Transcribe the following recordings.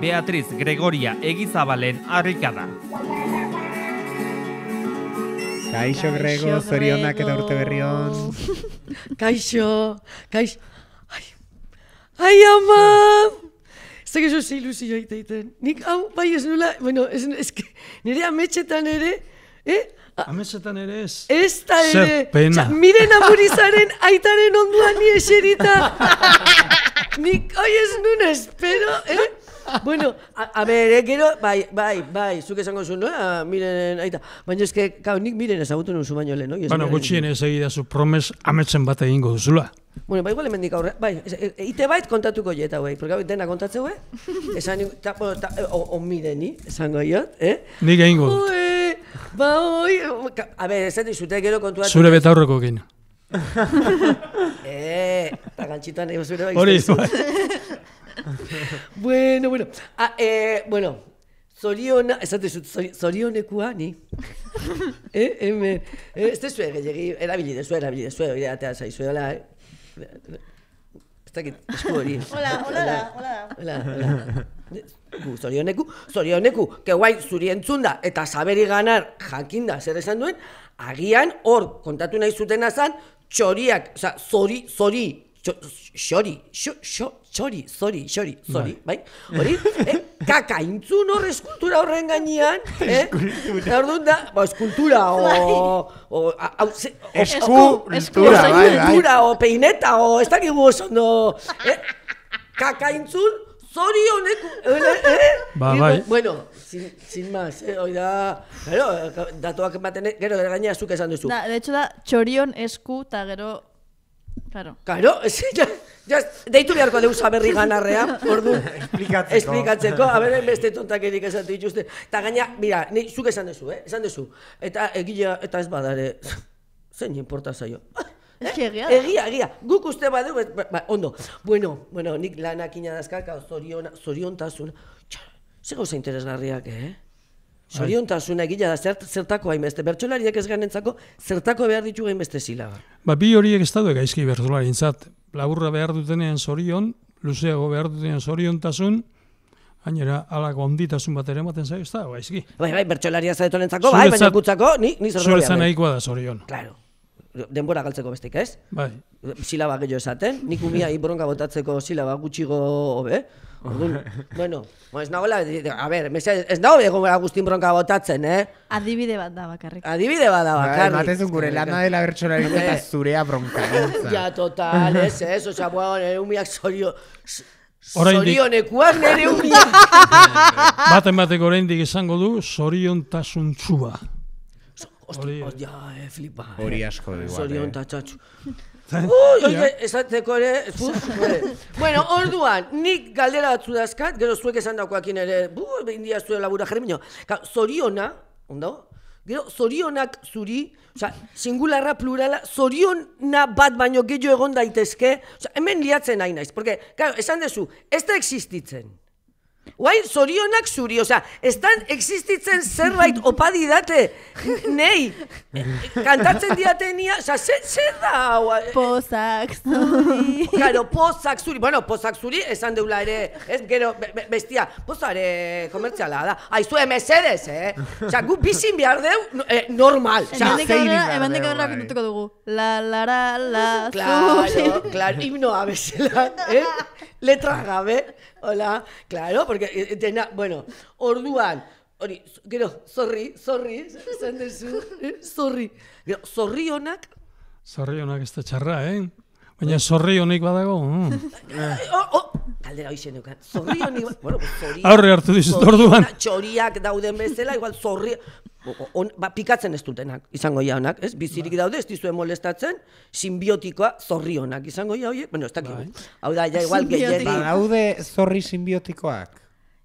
Beatriz Gregoria Egizabalen harrikada. Kaixo Grego, Kaixo, zorionak eta urte berri on. Kaixo, kaixo. Ai, ai ama! Ez da gezo ze ilusio egiten. Nik hau, bai ez nula, bueno, ez, ez, que, nire ametxetan ere, eh? A- Amesetan ere ez. Ez da Zer ere. pena. Osea, miren amurizaren aitaren onduan ni eserita. Nik hoi ez nun espero, eh? Bueno, a, a ber, eh, gero, bai, bai, bai, zuk esango zuen, no? A, miren aita. Baina eske, kao, nik miren ezagutu nun zu baino lehen, no? Bueno, gutxien ez egidazu promes ametzen bat egingo duzula. Bueno, bai, igual hemendik aurre, bai, ite bait kontatuko jet hauei, porque dena kontatzeu, eh? Esan, ta, bueno, ta, o, o mireni, esango jot, eh? Nik egingo dut. Ue, ba, oi, ka- a ber, ez dizute gero kontuatu. Zure betaurreko egin. Eh, eta gantxitan nahi zure bai. Hori, zu. bai. Bueno, bueno, ah, eh, bueno, zoriona, esate zut, zori- zorionekua ni. eh, hemen, eh, ez dezue gehiagi, erabili dezu, erabili dezu, hori atea zaizuela, eh? Ez dakit, esku hori. Hola, hola da, hola da. Hola, hola. Gu, zorioneku, zorioneku, que guai zuri entzunda eta saberi ganar jakinda zer esan duen, agian hor kontatu nahi zutena zan, txoriak, oza, zori, zori, xori, xo, xo, txori, zori, xori, zori, bai? Hori, eh, kaka intzun hor eskultura horren gainean, eh? Eskultura. Orduan da, ba, eskultura, o, o, a- hau, ze, o- Eskultura, bai, bai. eskultura, o peineta, o ez dakigu oso ondo, eh? Kakaintzun, zorioneku, eh? eh? Ba, Digo, bai. Bueno, sin, sin más, eh? Hoi da, gero, datuak ematen, gero, gaina zuk esan duzu. Da, de hecho da, txorion esku eta gero... Claro. Claro, ez, ja, ja, deitu beharko deus berri ganarrea, ordu. Esplikatzeko. Esplikatzeko, a ber, beste tontakerik esatu dituzte. Eta gaina, mira, ni, zuk esan duzu, eh? Esan duzu. Eta egila, eta ez badare, zein importa zaio. Que egia. Egia, egia. Guk uste badu, ba, ba, ondo. Bueno, bueno, nik lanak inadazkak, hau zoriona, zoriontasun. Txa, ze gauza interesgarriak, eh? Zoriontasuna egila da, zert, zertako hainbeste. Bertsolariak ez ganentzako, zertako behar ditu hainbeste silaba. Ba, bi horiek ez daude gaizki bertolarintzat. Laburra behar dutenean zorion, luzeago behar dutenean zoriontasun, gainera halako onditasun bat ere ematen zaio, ez da, gaizki. Bai, bai, bertsolaria zaretonentzako, bai, baina gutzako, ni, ni zer Zuretzan nahikoa da zorion. Claro. Denbora galtzeko bestik, ez? Bai. Silaba gehiago esaten, nik umia bronka botatzeko silaba gutxigo hobe. Orduan, bueno, bueno, ez nagoela, a ber, mesedez, ez nago egon gara guztin bronka botatzen, eh? Adibide bat da bakarrik. Adibide bada Bai, bakarrik. Ematen gure lana dela bertxolaritza eta zurea bronkarantza. Ja, total, ez, ez, osea, bueno, nire umiak zorio... Zorionekuak nire umiak... Baten bateko oraindik esango du zoriontasuntsua. Hori- Hori, ja, eh, flipa. eh. Hori asko igual, Zorion eh. tatxatxu. Ui, oie, esateko ere, ere. Bueno, orduan, nik galdera batzu dazkat, gero zuek esan daukoakin ere, bu, behin dia zuen labura jeremino. Ka, zoriona, ondo? Gero, zorionak zuri, osea, singularra, plurala, zoriona bat baino gehiago egon daitezke, osea, hemen liatzen nahi naiz, porque, claro, esan dezu, ez da existitzen. Guai, zorionak zuri, osea, estan existitzen zerbait opa didate, nei, kantatzen diatenia, osea, zer, zer da hau? Pozak, zuri. Claro, pozak zuri, bueno, pozak zuri, esan deula ere, ez, gero, be, be- bestia, pozare komertziala da, aizue mesedez, eh? Osea, gu bizin behar deu, eh, normal, osea, behar hemendik dugu, aurrera bai. kontatuko dugu. La, la, la, la, Claro, zuri. claro, himnoa bezala, eh? Letra gabe, hola, claro, porque eh, dena, bueno, orduan, hori, gero, zorri, zorri, esan dezu, eh? zorri, gero, zorri honak, Zorrionak ez da txarra, eh? Baina zorri honik badago. mm. Oh, oh, galdera hoxe neukan, zorri honik, bueno, pues, zorri, Aurre hartu dizut orduan. Txoriak dauden bezala, igual zorri, on, ba, pikatzen ez dutenak, izango ja honak, ez? Bizirik daude, ez dizue molestatzen, simbiotikoa zorri honak, izango ja hoiek, bueno, ez dakigu. Hau da, ja, igual, gehiagik. Badaude zorri simbiotikoak?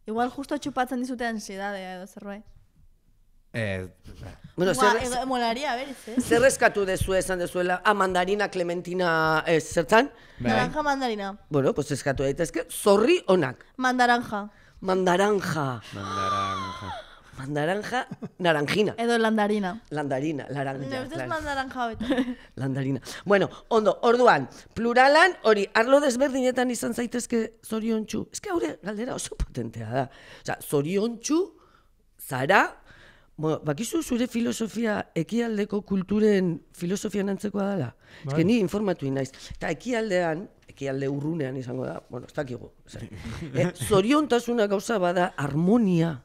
Igual justo txupatzen dizute ansiedadea edo zerbait. Ez, Bueno, zer, edo- molaria, berez, eh? zer eskatu dezu esan dezuela, ah, mandarina, clementina, ez, zertan? bai. Naranja mandarina. Bueno, pues eskatu daitezke, zorri honak, Mandaranja. mandaranja. Mandaranja. Mandaranja, naranjina. Edo landarina. Landarina, laranja. Ne, ustez. Landarina. Bueno, ondo, orduan, pluralan, hori, arlo desberdinetan izan zaitezke zoriontsu. Ez que haure galdera oso potentea da. Osa, zoriontsu, zara, bueno, bakizu zure filosofia ekialdeko kulturen filosofian antzekoa dela? Ez que Bai. ni informatu naiz. Eta ekialdean, ekialde urrunean izango da, bueno, ez dakigu. Zer. Eh, zoriontasuna gauza bada harmonia.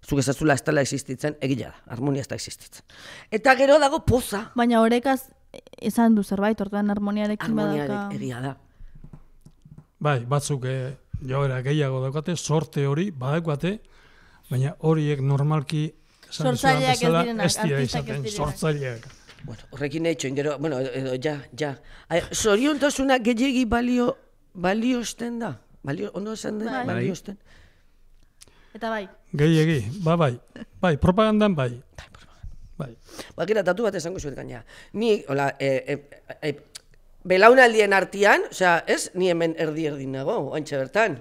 Zuk ezazula ez dela existitzen, egila da, harmonia ez da existitzen. Eta gero dago poza. Baina horekaz esan du zerbait, orduan harmoniarekin Harmonia badaka. egia da. Bai, batzuk eh, joera gehiago daukate, sorte hori badaukate, baina horiek normalki Sortzaileak ez direnak, ez dira izaten, sortzaileak. Bueno, horrekin etxoin, gero, bueno, edo, ja, ja. Zoriontasuna gehiegi balio, baliosten da? Balio, ondo esan da? Bai. Baliosten. Eta bai, Gehiegi, ba bai, bai, propagandan bai. Bai, Bakera, tatu bat esango zuet gaina. Ni, hola, e, e, e, belaunaldien artean, osea, ez, ni hemen erdi-erdi nago, oantxe bertan.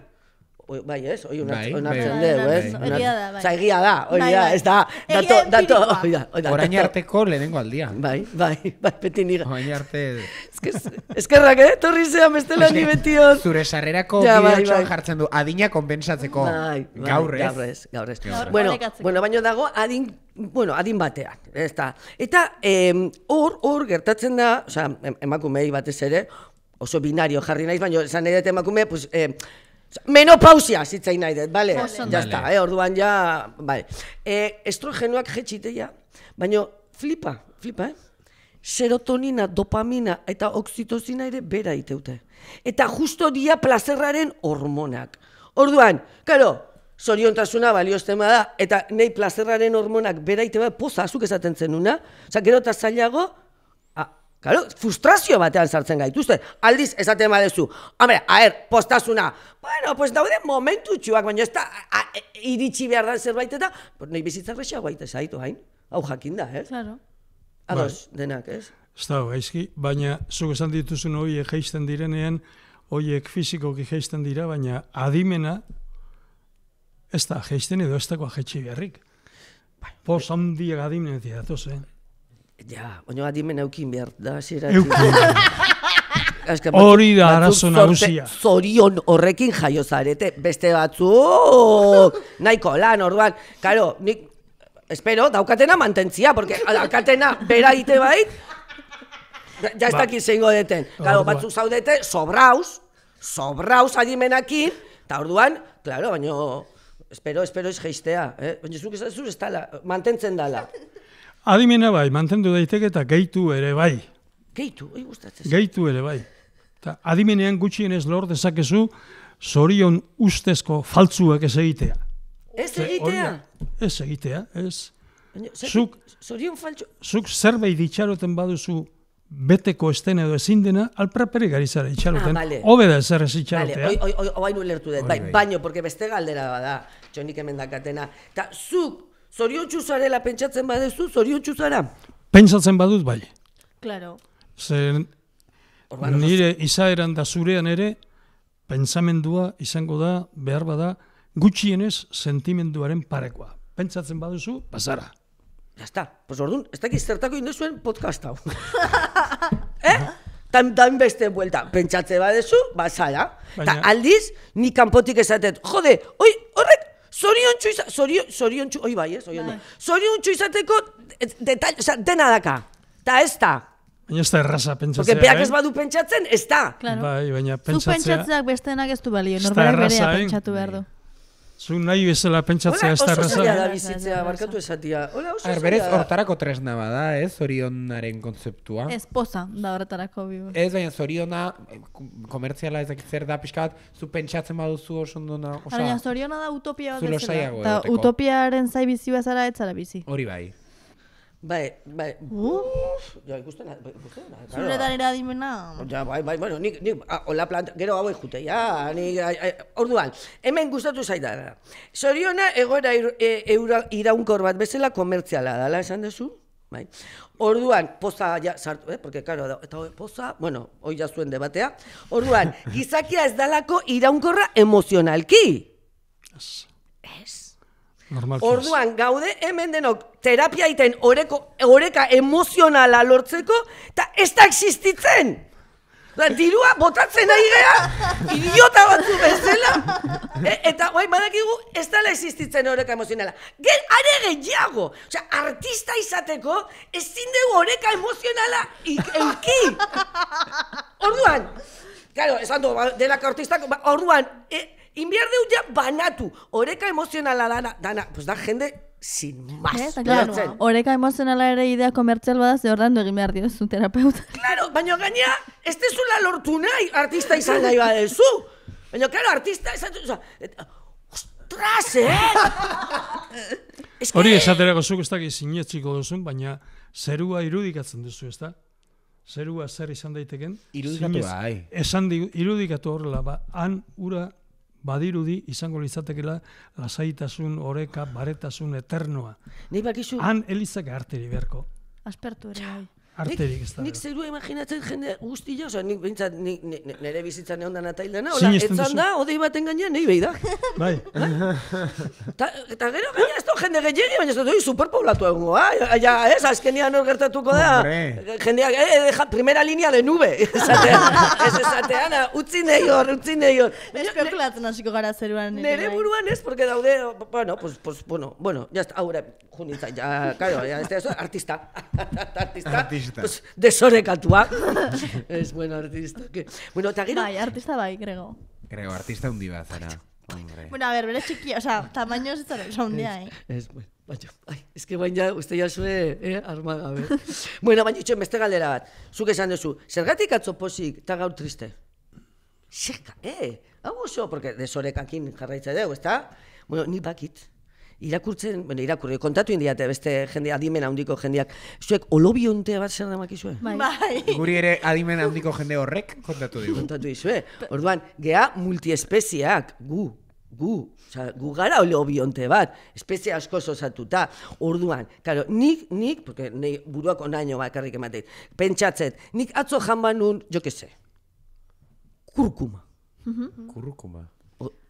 O, bai, ez, oi Bai, onartzen bai, dugu, bai, ez? bai. Egia da, bai. Osa, egia da, hori Bai, da, bai. ez da, dato, dato, hori da, hori da. Orain arteko lehenengo aldia. Bai, bai, bai, beti nire. Orain arte... Eskerrak, eh? Torri zean bestela ni betion. Zure sarrerako Ja, bai, bideotxoan bai. jartzen du adina konpensatzeko Bai, bai, gaur ez. Gaur ez, gaur ez. Bueno, bueno, baino dago adin, bueno, adin batean, ez da. Eta hor, hor gertatzen da, em- emakumei batez ere, oso binario jarri naiz, baino esan nahi dut emakume, pues, eh, menopausia zitzain nahi dut, bale? Ja está, eh, orduan ja, bale. Eh, estrogenoak jetxitea, baino flipa, flipa, eh? serotonina, dopamina eta oxitozina ere bera iteute. Eta justo dia plazerraren hormonak. Orduan, karo, zoriontasuna balioztema da, eta nei plazerraren hormonak bera ite bat poza, azuk esaten zenuna, oza, gero eta zailago, Claro, frustrazio batean sartzen gaituzte. Aldiz, esaten badezu, hombre, a ver, postasuna, bueno, pues daude momentu txuak, baina ez da a, a, iritsi behar da zerbait eta, pues, nahi bizitza grexago baita zaitu, hain? Hau jakin da, eh? claro. Ados, denak, ez? ez da, gaizki, baina zuk esan dituzun horiek geisten direnean, horiek fizikoki geisten dira, baina adimena ez da geisten edo ez dagoa jetxi beharrik. Pos handiak adimenetik datoz, eh? Ja, baina adimen eukin behar da, zera. Eukin. Hori da arazo nagusia. Zorion horrekin jaio zarete, beste batzuk nahiko lan, orduan, karo, nik espero daukatena mantentzia, porque daukatena bera ite bait, ja- ez Ba. dakit zeingo deten. Karo, Orduan. batzuk zaudete, sobraus, sobraus adimenakin, eta orduan, claro, baino, espero, espero ez geistea, eh? Baina zuk ez dala, mantentzen dala. Adimena bai, mantendu daiteke eta gehitu ere bai. Geitu, oi gustatzen. Gehitu ere bai. Ta adimenean gutxienez lor dezakezu zorion ustezko faltzuak ez egitea. Ez egitea. Ez egitea, ez. Zuk- Zorion faltxo. Zuk zerbait itxaroten baduzu beteko estena edo ezin dena, alprapere gari zara itxaroten. Ah, bale. Hobe da ezer ez Vale, itxarotea. oi, oain ulertu dut, bai, bai. baino, porque beste galdera bada, txonik hemen dakatena. Ta, zuk, zoriontsu zarela pentsatzen badezu, zoriontsu zara? Pentsatzen badut bai. Claro. Zer nire izaeran da zurean ere, pentsamendua izango da, behar bada, gutxienez sentimenduaren parekoa. Pentsatzen baduzu, bazara. Ya está, pues orduan, ez dakiz zertako induzuen podcast hau. eh? Tan, tan beste buelta, pentsatze badezu, bazara. Ta Baina- aldiz, ni kanpotik esatet, jode, oi, horrek, zoriontsu izateko, zorio, zoriontsu, oi bai, ez, oi ondo. Zoriontsu izateko, et- detal, oza, dena daka. Ta ez da. Baina ez da erraza Porque pentsatzea, beak eh? ez badu pentsatzen, ez da. Claro. Bai, baina Zuk pentsatzea, pentsatzeak bestenak ez du balio, norberak berea eh? pentsatu behar du. Zu nahi bezala pentsatzea ez da oso erraza. zaila da bizitzea, barkatu esatia. Hola, oso A ber, berez da. hortarako tresna bada, ez, zorionaren kontzeptua. Ez poza da horretarako bi. Ez, baina zoriona, eh, komertziala ez dakit zer da pixka bat, zu pentsatzen baduzu oso ondona, Baina osa, zoriona da utopia bat zu bezala. lasaiago Eta egoteko. utopiaren zai bizi bezala ez zara bizi. hori bai. Bai, bai. Uh, Ja, ikusten da, bai, ikusten da. zure danera adimena. Ja, bai, bai, bueno, nik, nik, hola planta, gero hauek jute, ja, nik, ai, ai, orduan, hemen gustatu zaidara. Zoriona egoera ir, e, eura, iraunkor bat bezala komertziala dala, esan duzu? Bai. Orduan, poza ja sartu, eh? Porque, claro, da- eta poza, bueno, hoi ja zuen debatea. Orduan, gizakia ez dalako iraunkorra emozionalki. Ez. Normalki. Orduan gaude hemen denok terapia egiten oreko, oreka emozionala lortzeko, eta ez da existitzen. Da, dirua botatzen ari gea, idiota batzu bezala, e, eta guai badakigu ez dela existitzen oreka emozionala. Gen, are gehiago, osea, artista izateko ezin dugu oreka emozionala ik, euki. Orduan, claro, esan du, ba, delako artistak, ba, orduan, e, inbiar deu ja banatu, oreka emozionala dana, dana, pues da jende sin más. Eh, claro, oreka emozionala ere idea komertzial bada, ze ordan egin behar diozu terapeuta. Claro, baina gaina, ez dezula lortu nahi, artista izan nahi badezu. Baina, claro, artista izan oza, et- ostras, eh? Es que- Hori esaterako zuk ez dakit sinetxiko duzun, baina zerua irudikatzen duzu, ez da? Zerua zer izan daiteken? Irudikatu bai. Esan di, irudikatu horrela, ba, han ura badirudi izango litzatekela lasaitasun, oreka, baretasun eternoa. Nei bakizu, Han elizak arteri beharko. Aspertu ere, bai. Arterik ez da. nik zerua imaginatzen jende guztia, oza, nik bintzat, nik, ni- ni- nire bizitzan egon dana taildana, hola, etzan da, odei baten gainean, nahi behi da. Bai, Ta, eta gero gaina ez du jende gehiagi, baina ez du superpoblatu egongo, ah? Ja, ez, azkenian hor gertatuko da. Jendeak, eh, deja, primera línea de nube. Esatean, ez esatean, ah, utzi nahi hor, utzi nahi hor. Espekulatzen hasiko gara zeruan. Nere bai. buruan ez, porque daude, bueno, pues, pues, bueno, bueno, ya está, ahora, junitza, ya, claro, ya, este, eso, artista, artista, Artista. pues, desorekatua, es buen artista, que, bueno, eta gero, Bai, artista bai, grego. Grego, artista hundi bat zara. Hombre. Bueno, a ver, bere txiki, o sea, tamaño ez zara oso handia, eh? Es, bueno, baina, ai, es que baina, uste ya zue, eh, armagabe. bueno, baina, itxoen, beste galdera bat, zuk esan duzu, zergatik atzo posik eta gaur triste? Zerka, eh, hau oso, porque desorekakin jarraitza dugu, ezta? Bueno, ni bakit, irakurtzen, bueno, irakurri, kontatu indiate beste jende adimen handiko jendeak, zuek olobiontea bat zer damakizue? Bai. Guri ere adimen handiko jende horrek kontatu digu. kontatu dizue. Orduan, gea multiespeziak, gu, gu, Osa, gu gara olobionte bat, espezie asko osatuta. Orduan, karo, nik, nik, porque nei buruak onaino bakarrik ematen, pentsatzet, nik atzo jan banun, jo que se, kurkuma. Kurrukuma. O,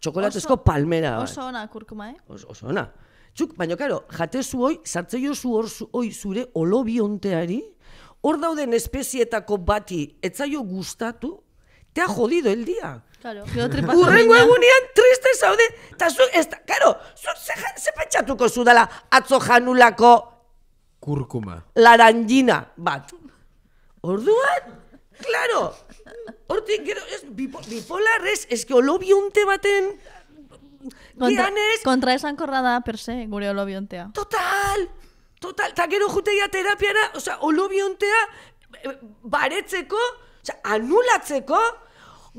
txokolatezko palmera bat. Oso ona kurkuma, eh? Os, oso ona. Zuk, baina, karo, jatezu hoi, sartzeio zu hor zu, hoi zure olobionteari, hor dauden espezietako bati etzaio gustatu, te ha jodido el día. Claro. Urrengo egunean triste zaude, eta zu, ez da, karo, zu, ze, ze pentsatuko zu dela atzo janulako Kurkuma. laranjina bat. Orduan, claro, hortik gero, ez, bipo, bipolar ez, ez que olobionte baten, Kontra, geanez, kontra esan korra da, per se, gure olobiontea. Total! Total, eta gero juteia terapiara, osea, olobiontea eh, baretzeko, osea, anulatzeko,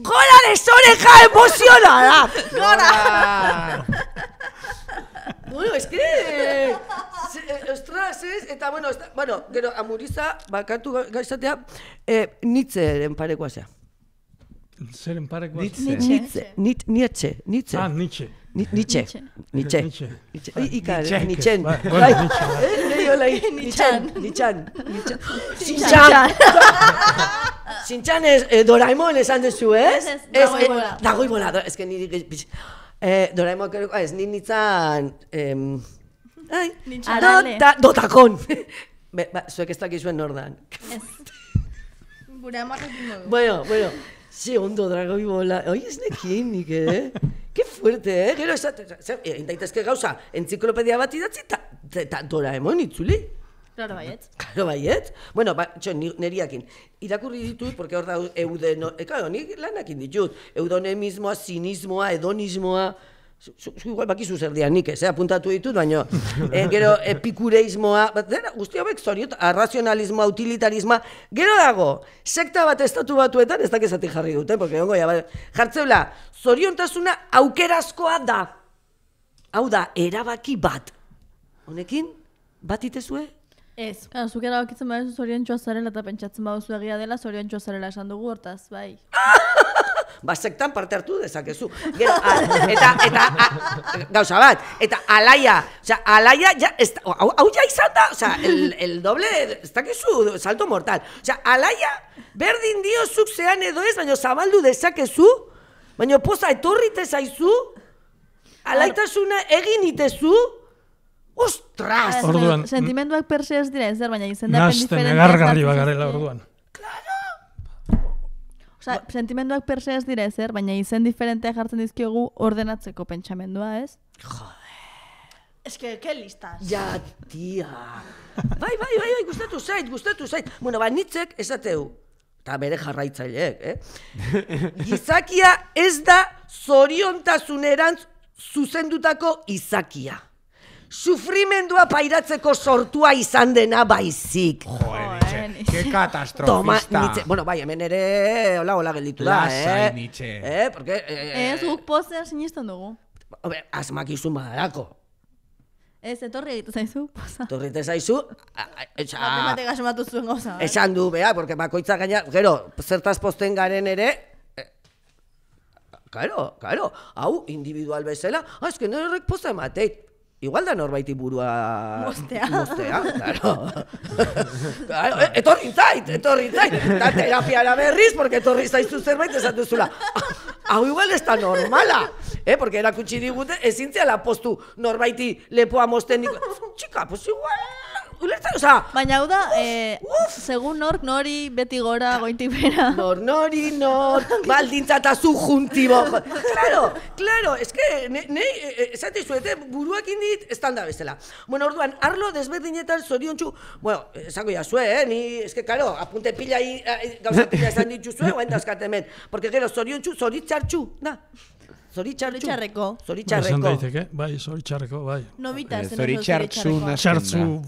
gora desoreja emozionala! Gora! bueno, es que... eh, ostras, ez? Eta, bueno, esta, bueno, gero, amuriza, bakatu ga- gaizatea, eh, nitzeren parekoa zea. zeren parekoa. Nitze. Nitze, nit, Nietzsche, Nietzsche. Ah, Nietzsche. Ni- Nietzsche. Nietzsche. Nietzsche. Nietzsche. Ai, Ika, Nietzsche. Nietzschen. Bai, Nietzschean. Nietzschean. Nietzschean. Sintxan. Ez, Doraemon esan duzu, ez? Ez, ez, Dagoi eh, bola. Ez que niri... Eh, Doraemon, ez, ni nitzan... Em, ai, Nintzan. dota, dotakon. Be, ba, zuek ez dakizuen nordan. Ez. Gure amarrekin dugu. Bueno, bueno, ze ondo dragoi bola. Oi, ez nekien nik, eh? Ke fuerte, eh? Gero egin daitezke gauza, entziklopedia bat idatzi, eta ta, ta, Doraemon itzuli. Claro, baiet. Claro, baiet. Bueno, ba, txo, neriakin. Irakurri ditut, porque hor da eudeno... E, claro, nik lanakin ditut. Eudonemismoa, sinismoa, hedonismoa... Zu, zu, zu igual bakizu zer dian nik, ez, eh, apuntatu ditut, baina... E, gero, epikureismoa... Bat, dena, guzti hauek zoriot, arrazionalismoa, utilitarismoa... Gero dago, sekta bat estatu batuetan, ez dakizatik jarri dute, porque ongo, ja, ba, jartzeula, zoriontasuna aukerazkoa da. Hau da, erabaki bat. Honekin, bat itezue? Ez. Claro, zuk erabakitzen baduzu zorion zarela eta pentsatzen baduzu egia dela zorion zarela esan dugu hortaz, bai. ba, sektan parte hartu dezakezu. Gero, a, eta, eta, a, gauza bat, eta alaia, osea, alaia, ja, ez, hau, hau ja izan da, osea, el, el doble, ez dakizu, salto mortal. Osea, alaia, berdin dio zuk zean edo ez, baina zabaldu dezakezu, baina poza etorrite zaizu, alaitasuna egin itezu, Ostras! Ez, Orduan, Sentimenduak perse ez dira ezer, baina izendapen Nazten diferenteak egargarri hartzen bagarela orduan. Osea, sentimenduak perse ez dira ezer, baina izen diferenteak jartzen dizkiogu ordenatzeko pentsamendua, ez? Es que, qué listas. Ja, tia. Bai, bai, bai, bai, gustatu zait, gustatu zait. Bueno, ba, nitzek esateu, eta bere jarraitzaileek, eh? Gizakia ez da zoriontasunerantz zuzendutako izakia. Sufrimendua pairatzeko sortua izan dena baizik. Joder, Nietzsche, que Toma, catastrofista. Nietzsche. Bueno, bai, hemen ere hola, hola gelditu da, Lasai, eh? Nietzsche. Eh, porque... Eh, Ez, guk pozean sinisten dugu. Hobe, asmakizun badarako. Ez, etorri egitu zaizu, poza. Torrite zaizu, a- a- etxa- Matematik asumatu zuen gauza. bai? Esan du, bea, porque bakoitza gaina, gero, zertaz posten garen ere, eh, Claro, claro, hau individual bezala, ah, eske horrek posta emateit. Igual da norbaiti burua... Moztea. Moztea, claro. claro e- etorri zait, etorri zait. Da terapiara berriz, porque etorri zaizu zerbait esan duzula. Hau igual ez da normala. Eh, porque erakutsi digute, ezin la postu norbaiti lepoa mozten. Txika, pues igual... Ulertzen, osea, Baina hau da, eh, segun nork nori beti gora, goitik bera. Nor, nori, nor, baldintza eta subjuntibo. Claro, claro, es que ne, eh, esate zuete, buruak indit, estanda bezala. Bueno, orduan, arlo desberdinetan zoriontsu, bueno, esango ya zue, eh, ni, es que, claro, apunte pila, i- eh, gauza pila esan dituzue, oain dazkat hemen. Porque, gero, zoriontsu, zoritxartxu, da. Zoritxartxu. Zoritxarreko. Zoritxarreko. daiteke, bai, zoritxarreko, bai. Nobita Eh, zen zoritxartxu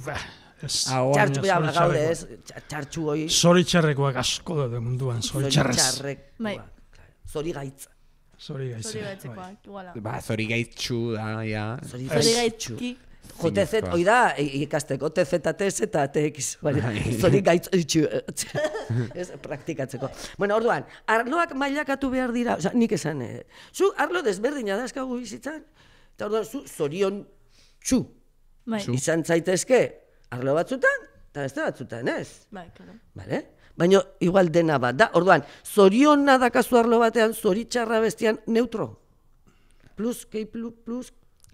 Txartxu, ja, gaude, ez, txa- txartxu hoi. Zoritxarrekoak asko daude munduan, zoritxarrez. Zoritxarrekoa, Bai. claro. Zorigaitza. Zori gaitze. Zori gaitzekoak, iguala. Ba, zori gaitxu da, ja. Zori. JZ, Zinezkoa. hoi da, i- ikasteko, TZ, TZ eta TX, Bai. zori gaitz, ez, praktikatzeko. Bueno, orduan, arloak mailakatu behar dira, oza, nik esan, eh, zu arlo desberdina da eskagu bizitzan, eta orduan, zu zorion txu, Bai, izan zaitezke, arlo batzutan, eta beste batzutan, ez? bai, claro. Vale? Baina igual dena bat da. Orduan, zoriona dakazu arlo batean, zoritxarra bestian neutro. Plus, gehi plus, plus,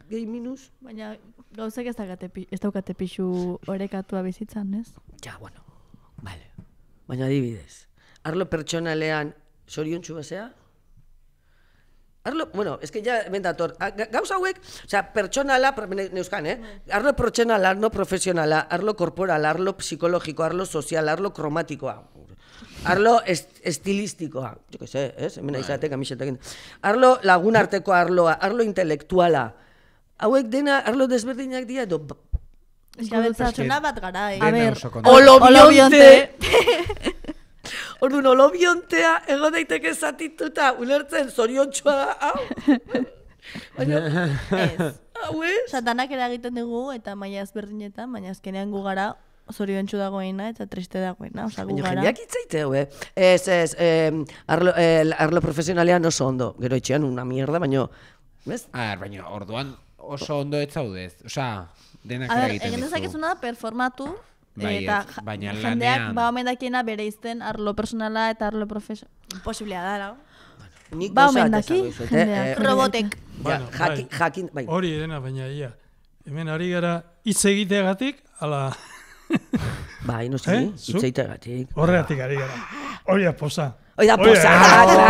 gehi minus. Baina gauzek ez daukate, ez daukate pixu orekatua bizitzan, ez? Ja, bueno, vale. Baina adibidez, arlo pertsonalean zoriontsu bezea? Arlo, bueno, es que ya hemen dator, A- ga- gauza hauek, osea, pertsonala, per- ne- neuzkan, eh? Arlo pertsonala, arlo profesionala, arlo korporal, arlo psikologiko, arlo sozial, arlo kromatikoa. Arlo est estilistikoa, jo que sé, ez? Hemen aizate kamisetekin. Arlo lagunarteko arloa, arlo intelektuala. Hauek dena arlo desberdinak dira edo gabetza, Pertsona bat gara, eh? A ber. Olobionte! Orduan, olobiontea ego daiteke zatituta, ulertzen zoriontsua da, hau? Baina, Ez. hau ez? Satanak eragiten dugu eta maila ezberdinetan, baina azkenean gu gara zoriontsu dagoena eta triste dagoena, osea gu Baina gara. jendeak itzaiteu, eh? Ez, ez, eh, arlo, eh, arlo profesionalean oso ondo. Gero etxean una mierda, baina, bez? A ber, baina orduan oso ondo ez zaudez. Osea, denak A ber, egiten egin duzu. dezakezuna performatu, Bai, eta ez, ja- baina jendeak lanean- ba omen dakiena bere izten arlo personala eta arlo profesionala. Imposiblea da, lau. Nik Ba omen daki, eh? jendeak. Eh, Robotek. ja, Bueno, jakin, bai. jakin, bai. Hori dena, baina ia. Hemen ari gara hitz egiteagatik, ala Bai, no Eh? zi, Zu? itzaitegatik. horregatik ari gara. Hori da posa. Hoi da Hori posa,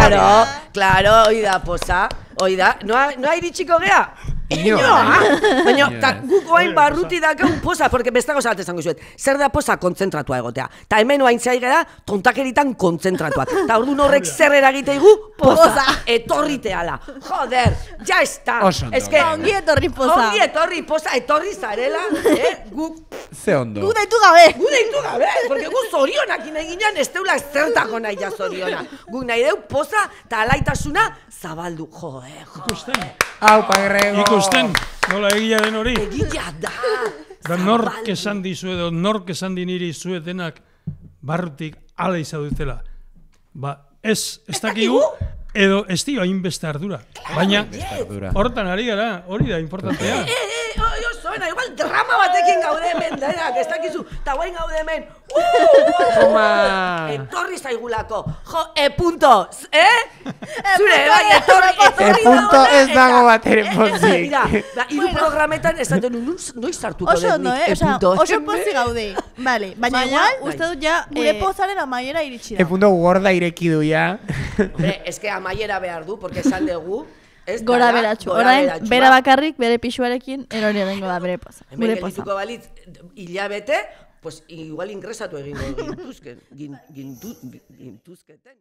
claro, claro, hoi da posa. Hoi da, noa, noa iritsiko gea? Inoa! Baina, ta guk oain barruti dakau posa, porque beste gauza bat esango zuet. Zer da posa kontzentratua egotea. Ta hemen oain zai gara, tontakeritan kontzentratuak. Ta orduan horrek zer eragite igu? Posa! Etorriteala. Joder, ja está. Oso ondo. Es que, Ongi etorri poza. Ongi etorri posa, etorri zarela, eh? Guk Ze ondo. Gu deitu gabe! Gu deitu gabe, porque gu zorionak ineginan ez deula zertako nahi ja zoriona. Guk nahi deu poza eta alaitasuna zabaldu. Jo, eh, jo. Ikusten, Aupa, grego. ikusten, nola egia den hori. Egia da. Da nork esan dizu edo nork esan di niri zuetenak barrutik ala izadutela. Ba, ez, ez dakigu, edo ez dio hainbeste ardura. Baina, hortan ari gara, hori da importantea. Bueno, igual drama batekin gaude hemen, denak, ez dakizu, eta guain gaude hemen, uh, uh, Toma! etorri zaigulako, jo, e punto, eh? Zure, bai, etorri, E etorri punto dagoela, ez dago eta- batere pozik. Mira, ba, hiru programetan esaten du, noiz- noiz sartuko Oso dut ondo, nik, eh? e Osea, punto. oso pozik gaude. Vale, baina igual, uste dut ja... gure eh, pozaren amaiera iritsi E da. punto gorda ireki du ya. Hombre, es que amaiera behar du, porque esan dugu, ez Gora beratxu. Orain, bera bakarrik, bere pixuarekin, erori egingo da bere poza. Hemen Gure poza. geldituko balitz hilabete, pues igual ingresatu egingo gintuzken, gin, gintu, gintuzketen.